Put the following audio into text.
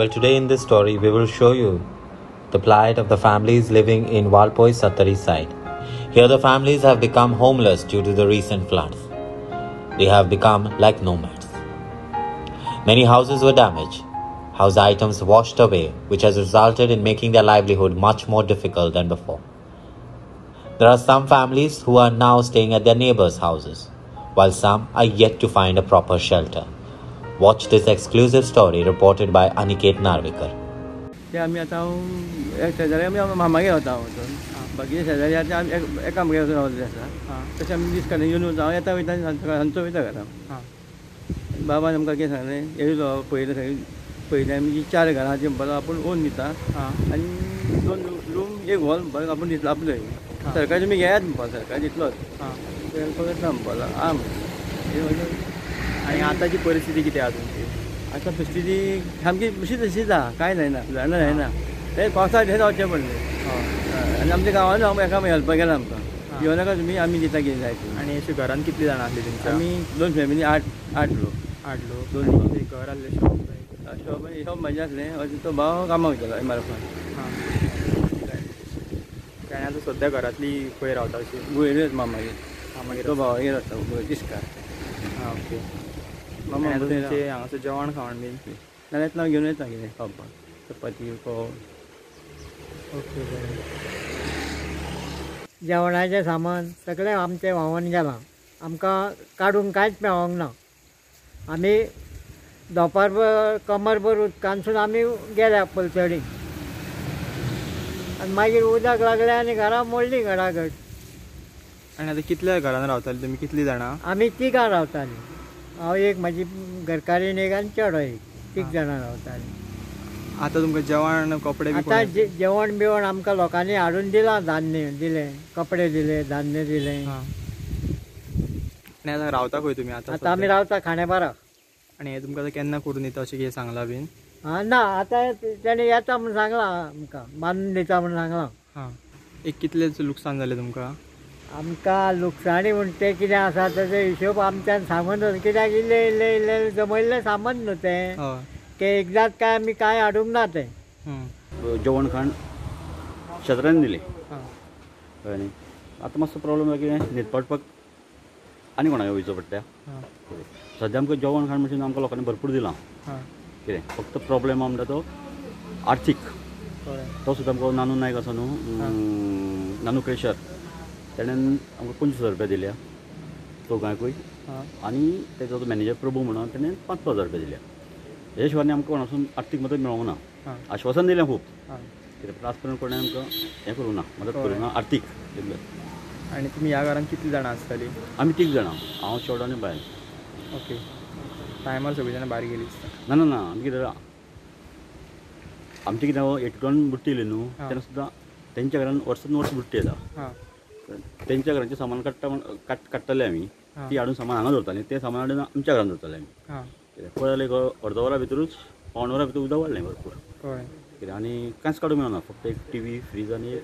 Well, today in this story, we will show you the plight of the families living in Walpoi Satari side. Here, the families have become homeless due to the recent floods. They have become like nomads. Many houses were damaged, house items washed away, which has resulted in making their livelihood much more difficult than before. There are some families who are now staying at their neighbors' houses, while some are yet to find a proper shelter. Watch this exclusive story reported by Aniket Narvikar. ते आमी आतां एक शेजारी आमी मामागेर वता वचून बाकीचे शेजारी आतां आमी एक- मागीर वचून रावलेले आसा तशें आमी दीस काडून येवन वता हांव येता वयता आनी सांजचो वयता घरा बाबान आमकां कितें सांगलें येयलो पयलें खंय पयलीं आमी जी चार घरां आसा म्हणपाक लागलो आपूण ओन दिता आनी दोन रूम एक हॉल म्हणपाक आपूण दितलो आपलोय सरकार तुमी घेयात म्हणपाक सरकार दितलोच तें पळयत ना आं म्हणलें. आणि आताची परिस्थिती किती आहे तुमची आतां परिस्थिती सामकी अशी तशीच आहा कांय जायना सुदारणां जायना ते पावसाक हे रावचें पडलें. आनी आमच्या गांवांत हांव एका हेल्प केला आमकां येवं नाका तुमी आमी दिता कितें जाय आणि अशी घरान कितली जाणां असली तुमच्या? आमी दोन फॅमिली आठ आठ लोक. आठ लोक. दोन घर आसले शॉप. शॉप शॉप म्हाजें आसलें तो भाव कामाक वयतालो एम आर हां. आणि आता सध्या घरातली खंय रावता अशी. गुयरेच मामागेर मामागेर तो भावागेर आसता तिस्कार हां ओके. मामा आणि आता बरें तुमचे हांगासर जेवण खावण बीन नाल्यार हांव घेवन येता कितें खावपाक चपाती फोव ओके जेवणाचें सामान सगळें आमचें व्हांवून गेलां आमकां काडूंक कांयच मेळोंक ना. आमी दोपारभर कमरभर उदकानसून आमी गेल्या पलतडी आनी मागीर उदक लागलें आनी घरा मोडली घराकड आणि आता कितल्या घरान रावताले तुमी कितली जाणां? आमी तिगां रावतालीं. हांव एक म्हाजी घरकारीन एक आनी चेडो एक तीग जाणां रावतालीं आता तुमकां जेवण कपडे बी आतां कोणी- जे- जेवण बिवण आमकां लोकांनी हाडून दिलां धान्य दिलें कपडे दिले धान्य दिलें. हां. आता रावता खंय तुमी आता आतां आमी सध्या? रावता खांडेपारा आणि हे तुमकां आतां केन्ना करून दिता अशें कितें सांगला बीन? हा ना आता त्याने येता म्हणून सांगला आमकां. बांदून दिता म्हणून सांगला. हां. एक कितलेच लुकसाण जालें तुमकां? आमकां लुकसाणी म्हण तें कितें आसा ताचो हिशोब आमच्यान सांगून कित्याक इल्लें इल्लें इल्लें जमयल्लें सामान न्हू तें. ते एकदांच काय आमी कांय हाडूंक ना तें. हं. जेवण खाण शेजाऱ्यान दिली. हां. कळ्ळें न्ही आतां मातसो प्रॉब्लम जालो कितें न्हीद पडपाक आनी कोणाक वयचो पडटा हां. सद्या आमकां जेवण खाण म्हणजे आमकां लोकांनी भरपूर दिलां. हां. कितें? फक्त प्रॉब्लेम म्हणटा तो आर्थीक. तो सुद्दां आमकां नानू नायक आसा न्हू नानू क्रेशर तेणेन आमकां पंचवीस हजार रुपया दिल्या. दोगांयकूय आनी तेजो जो मॅनेजर प्रभू म्हणून तेणेन पांच पांच हजार रुपया दिल्या. हे शिवाय आमकां कोणासून आर्थीक मदत मेळोंक ना. आश्वासन दिलें खूब कित्याक त्रास पर्यंत कोणें आमकां हें करूं ना मदत करूं ना आर्थीक. आणि तुम्ही ह्या घरान कितली जाणां आसताली आमी तीग जाणां हांव चेडो आनी बायल ओके. टायमार सगळीं जाणां भायर गेली ना ना ना आमी कितें आमचे कितें एटकॉन बुट्टी येयली न्हू. तेन्ना सुद्दां तेंच्या घरान वर्सान वर्स बुट्टी येता तेंच्या घरांचें सामान काडटा काड काडटाले आमी. ती हाडून सामान हांगा दवरतालीं तें सामान हाडून आमच्या घरान दवरताले आमी कित्याक पळयलें एक अर्द वरा भितरूच पावण वरा भितर उदक वाडलें भरपूर कित्याक आनी कांयच काडूंक मेळना फक्त एक टी व्ही फ्रीज आनी